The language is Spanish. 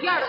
Claro.